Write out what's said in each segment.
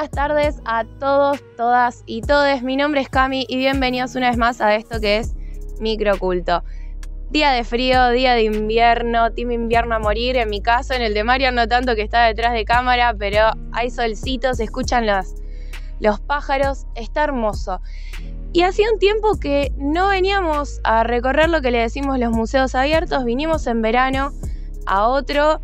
buenas tardes a todos, todas y todes. Mi nombre es Cami y bienvenidos una vez más a esto que es Microculto. Día de frío, día de invierno, team invierno a morir. En mi caso, en el de Marian no tanto que está detrás de cámara, pero hay solcitos, se escuchan los, los pájaros, está hermoso. Y hacía un tiempo que no veníamos a recorrer lo que le decimos los museos abiertos, vinimos en verano a otro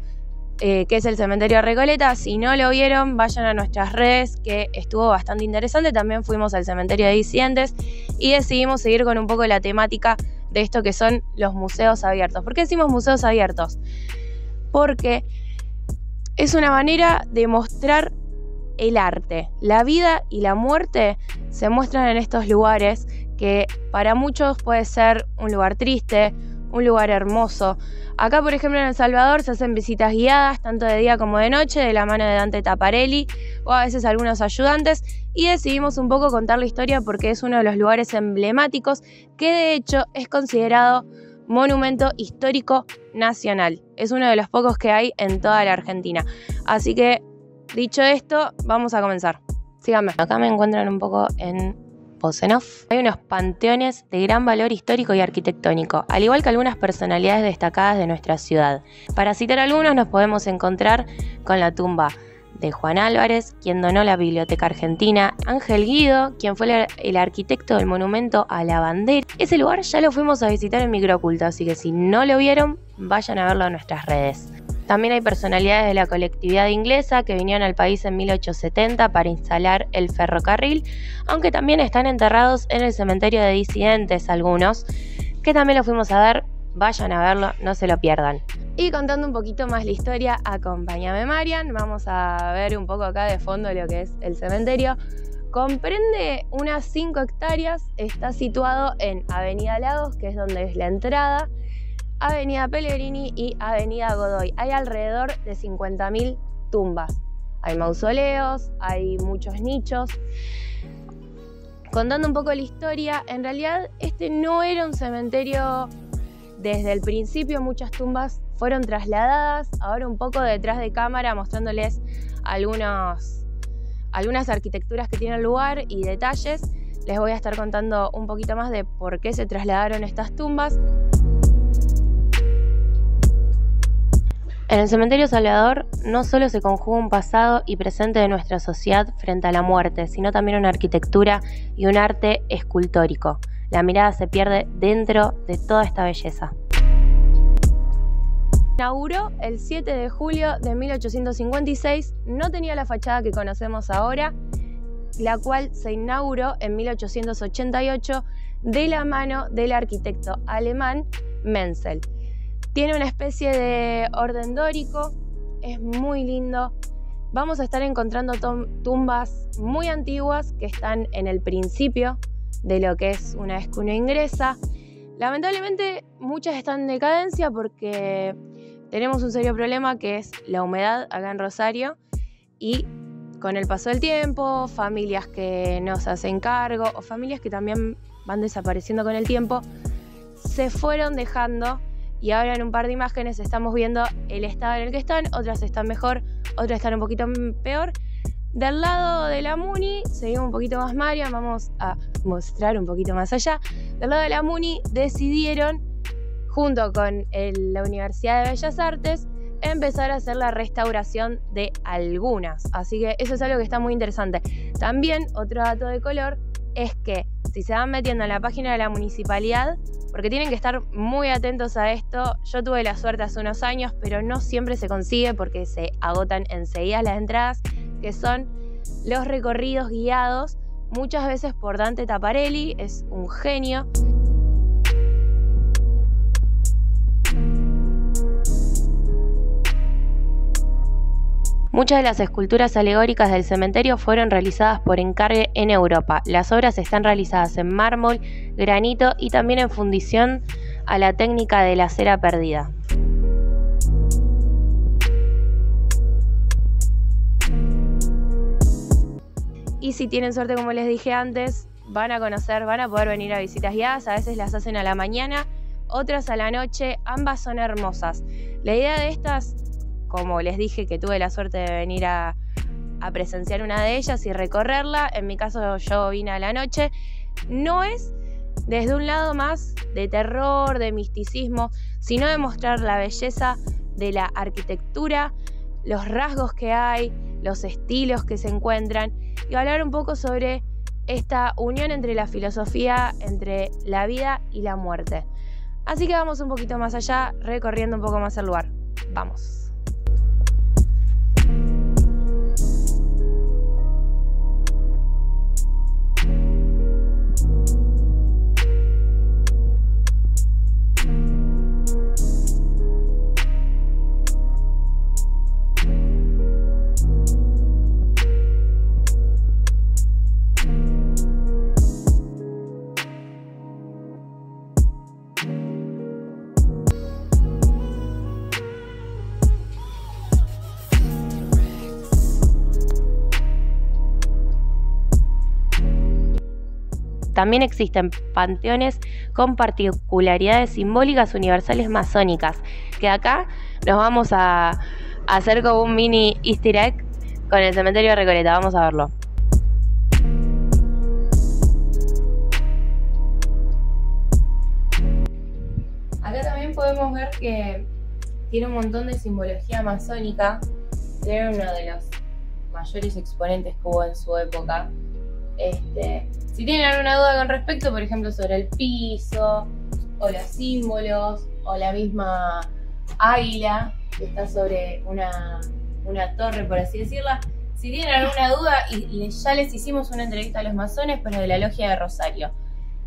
eh, que es el cementerio Recoleta. Si no lo vieron, vayan a nuestras redes, que estuvo bastante interesante. También fuimos al cementerio de disidentes y decidimos seguir con un poco la temática de esto que son los museos abiertos. ¿Por qué decimos museos abiertos? Porque es una manera de mostrar el arte. La vida y la muerte se muestran en estos lugares que para muchos puede ser un lugar triste, un lugar hermoso. Acá, por ejemplo, en El Salvador se hacen visitas guiadas, tanto de día como de noche, de la mano de Dante Taparelli o a veces algunos ayudantes, y decidimos un poco contar la historia porque es uno de los lugares emblemáticos que de hecho es considerado monumento histórico nacional. Es uno de los pocos que hay en toda la Argentina. Así que, dicho esto, vamos a comenzar. Síganme. Acá me encuentran un poco en hay unos panteones de gran valor histórico y arquitectónico, al igual que algunas personalidades destacadas de nuestra ciudad. Para citar algunos nos podemos encontrar con la tumba de Juan Álvarez, quien donó la Biblioteca Argentina, Ángel Guido, quien fue el arquitecto del monumento a la bandera. Ese lugar ya lo fuimos a visitar en Microculto, así que si no lo vieron, vayan a verlo en nuestras redes. También hay personalidades de la colectividad inglesa que vinieron al país en 1870 para instalar el ferrocarril, aunque también están enterrados en el cementerio de disidentes algunos, que también lo fuimos a ver, vayan a verlo, no se lo pierdan. Y contando un poquito más la historia, acompáñame Marian, vamos a ver un poco acá de fondo lo que es el cementerio. Comprende unas 5 hectáreas, está situado en Avenida Lagos, que es donde es la entrada, Avenida Pellegrini y Avenida Godoy. Hay alrededor de 50.000 tumbas. Hay mausoleos, hay muchos nichos. Contando un poco la historia, en realidad este no era un cementerio desde el principio, muchas tumbas fueron trasladadas, ahora un poco detrás de cámara mostrándoles algunas arquitecturas que tienen lugar y detalles. Les voy a estar contando un poquito más de por qué se trasladaron estas tumbas. En el cementerio Salvador no solo se conjuga un pasado y presente de nuestra sociedad frente a la muerte, sino también una arquitectura y un arte escultórico. La mirada se pierde dentro de toda esta belleza. Inauguró el 7 de julio de 1856, no tenía la fachada que conocemos ahora, la cual se inauguró en 1888 de la mano del arquitecto alemán Menzel. Tiene una especie de orden dórico, es muy lindo. Vamos a estar encontrando tumbas muy antiguas que están en el principio de lo que es una vez que uno ingresa. Lamentablemente muchas están en decadencia porque tenemos un serio problema que es la humedad acá en Rosario y con el paso del tiempo, familias que no se hacen cargo o familias que también van desapareciendo con el tiempo, se fueron dejando y ahora en un par de imágenes estamos viendo el estado en el que están, otras están mejor, otras están un poquito peor. Del lado de la Muni, seguimos un poquito más María, vamos a mostrar un poquito más allá. Del lado de la Muni decidieron, junto con la Universidad de Bellas Artes, empezar a hacer la restauración de algunas. Así que eso es algo que está muy interesante. También otro dato de color es que si se van metiendo en la página de la municipalidad, porque tienen que estar muy atentos a esto. Yo tuve la suerte hace unos años, pero no siempre se consigue porque se agotan enseguida las entradas, que son los recorridos guiados, muchas veces por Dante Taparelli, es un genio. Muchas de las esculturas alegóricas del cementerio fueron realizadas por encargue en Europa. Las obras están realizadas en mármol, granito y también en fundición a la técnica de la cera perdida. Y si tienen suerte, como les dije antes, van a conocer, van a poder venir a visitas guiadas. A veces las hacen a la mañana, otras a la noche. Ambas son hermosas. La idea de estas como les dije que tuve la suerte de venir a, presenciar una de ellas y recorrerla. En mi caso yo vine a la noche. No es desde un lado más de terror, de misticismo, sino de mostrar la belleza de la arquitectura, los rasgos que hay, los estilos que se encuentran y hablar un poco sobre esta unión entre la filosofía, entre la vida y la muerte. Así que vamos un poquito más allá, recorriendo un poco más el lugar. Vamos. También existen panteones con particularidades simbólicas universales masónicas, que acá nos vamos a, hacer como un mini easter egg con el cementerio de Recoleta. Vamos a verlo. Acá también podemos ver que tiene un montón de simbología masónica. Tiene uno de los mayores exponentes que hubo en su época. Este, si tienen alguna duda con respecto, por ejemplo, sobre el piso, o los símbolos, o la misma águila que está sobre una, torre, por así decirla, si tienen alguna duda, y, ya les hicimos una entrevista a los masones, pero de la logia de Rosario.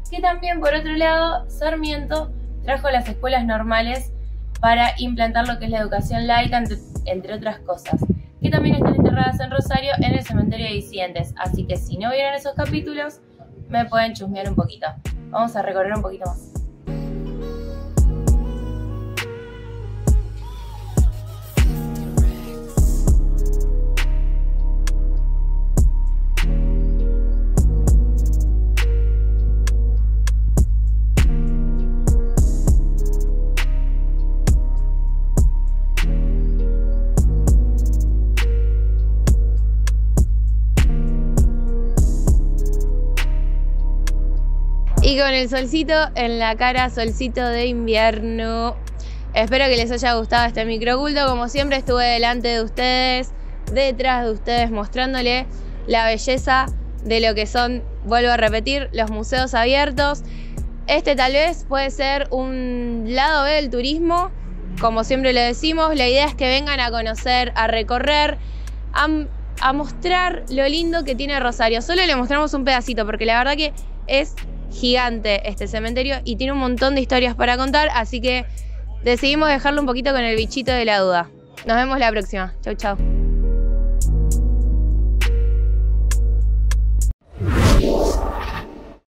Que también, por otro lado, Sarmiento trajo las escuelas normales para implantar lo que es la educación laica, entre otras cosas que también están enterradas en Rosario en el cementerio de disidentes. Así que si no vieron esos capítulos, me pueden chusmear un poquito. Vamos a recorrer un poquito más. Y con el solcito en la cara, solcito de invierno. Espero que les haya gustado este microculto. Como siempre estuve delante de ustedes, detrás de ustedes, mostrándole la belleza de lo que son, vuelvo a repetir, los museos abiertos. Este tal vez puede ser un lado B del turismo, como siempre le decimos, la idea es que vengan a conocer, a recorrer, a, a mostrar lo lindo que tiene Rosario. Solo le mostramos un pedacito, porque la verdad que es gigante este cementerio y tiene un montón de historias para contar, así que decidimos dejarlo un poquito con el bichito de la duda. Nos vemos la próxima. Chau, chau.